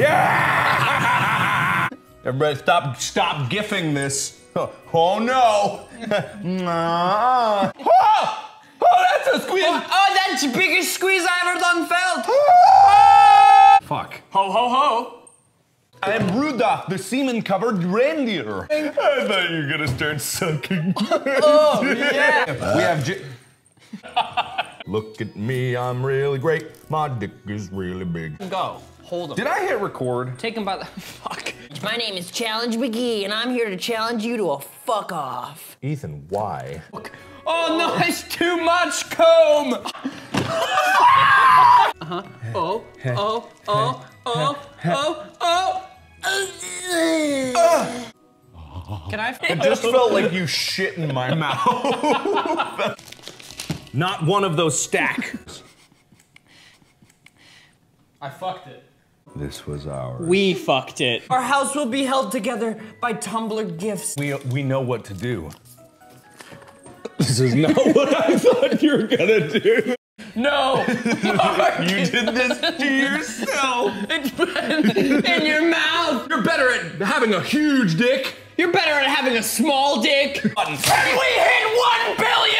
Yeah! Everybody, stop, stop gifting this. Oh no! Ah. oh! oh, that's a squeeze! Oh, that's the biggest squeeze I ever done felt. Fuck. Ho ho ho. I am Rudolph, the semen-covered reindeer. I thought you were gonna start sucking. Oh yeah. we have. J- Look at me, I'm really great. My dick is really big. Go. Hold him. Did I hit record? Take him by the fuck. My name is Challenge McGee, and I'm here to challenge you to a fuck off. Ethan, why? Oh no, it's too much comb. uh-huh. Oh, oh, oh, oh, oh, oh. Can I? It just felt like you shit in my mouth. Not one of those stack. I fucked it. This was ours. We fucked it. Our house will be held together by Tumblr gifts. We, we know what to do. This is not what I thought you were gonna do. No. You did this to yourself. it's been in your mouth. You're better at having a huge dick. You're better at having a small dick. Button. We hit one billion likes.